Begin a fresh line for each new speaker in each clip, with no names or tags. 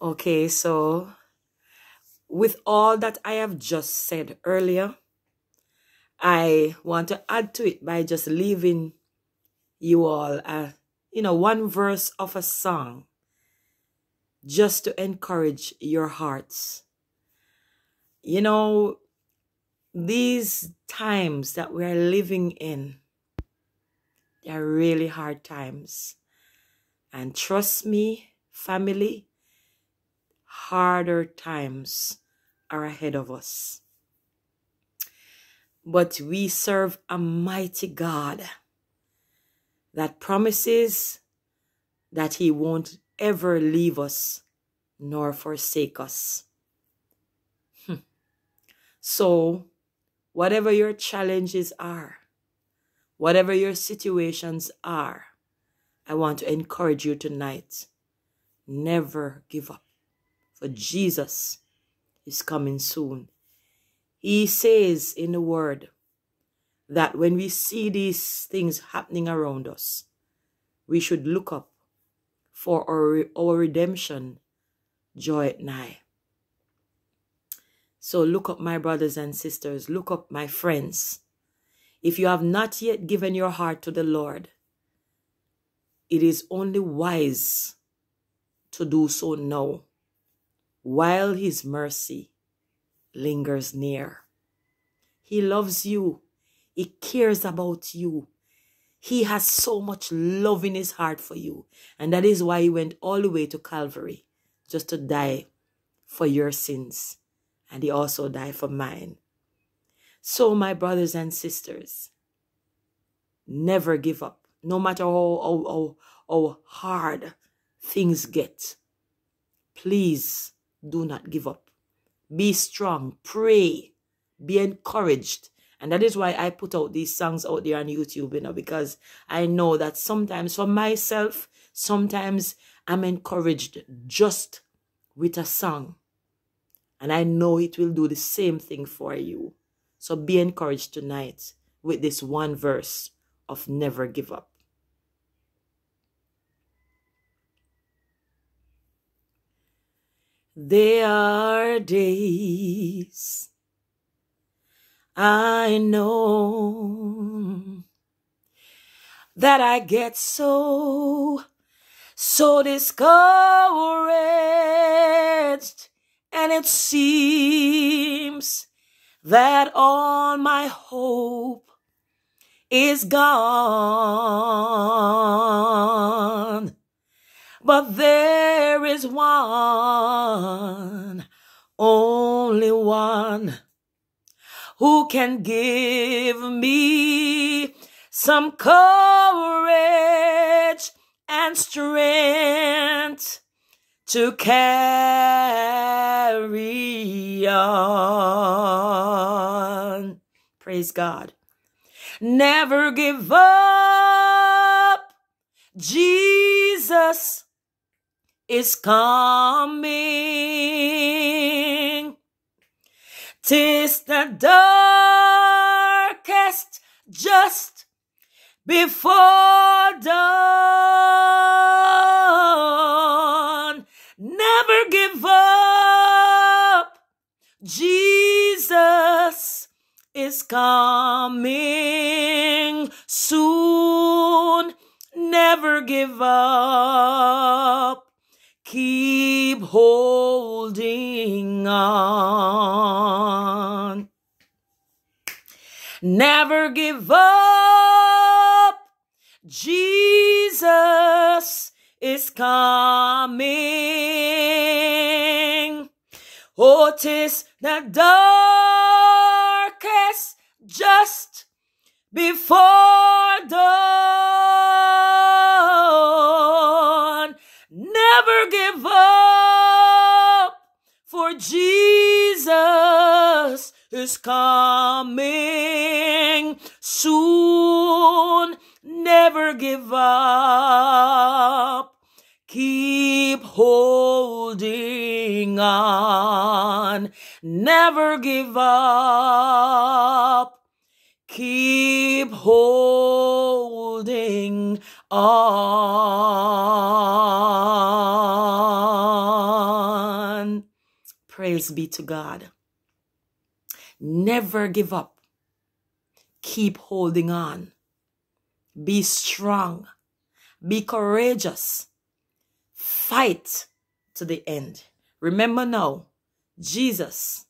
Okay, so with all that I have just said earlier, I want to add to it by just leaving you all a you know one verse of a song just to encourage your hearts. You know, these times that we're living in, they're really hard times. And trust me, family, harder times are ahead of us. But we serve a mighty God that promises that He won't ever leave us nor forsake us. Hmm. So, whatever your challenges are, whatever your situations are, I want to encourage you tonight. Never give up, for Jesus is coming soon. He says in the word that when we see these things happening around us, we should look up for our, our redemption joy at night. So look up, my brothers and sisters. Look up, my friends. If you have not yet given your heart to the Lord, it is only wise to do so now, while His mercy lingers near. He loves you. He cares about you. He has so much love in his heart for you. And that is why he went all the way to Calvary just to die for your sins. And he also died for mine. So, my brothers and sisters, never give up. No matter how, how, how, how hard things get, please do not give up. Be strong. Pray. Be encouraged. And that is why I put out these songs out there on YouTube, you know, because I know that sometimes for myself, sometimes I'm encouraged just with a song. And I know it will do the same thing for you. So be encouraged tonight with this one verse of never give up. There are days I know that I get so, so discouraged and it seems that all my hope is gone. But there is one, only one, who can give me some courage and strength to carry on. Praise God. Never give up. Jesus is coming. Tis the darkest just before dawn. Never give up. Jesus is coming soon. Never give up. Keep holding on. Never give up. Jesus is coming. Oh, tis the darkest just before dawn. Give up, for Jesus is coming soon. Never give up. Keep holding on. Never give up. Keep holding on. Be to God. Never give up. Keep holding on. Be strong. Be courageous. Fight to the end. Remember now, Jesus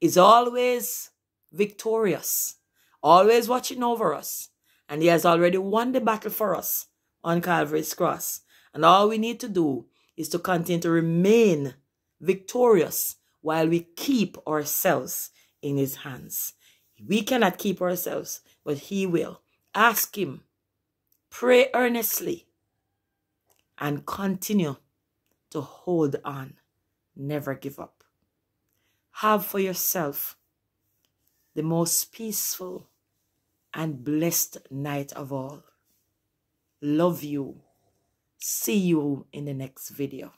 is always victorious, always watching over us, and he has already won the battle for us on Calvary's cross. And all we need to do is to continue to remain victorious while we keep ourselves in his hands. We cannot keep ourselves, but he will. Ask him. Pray earnestly. And continue to hold on. Never give up. Have for yourself the most peaceful and blessed night of all. Love you. See you in the next video.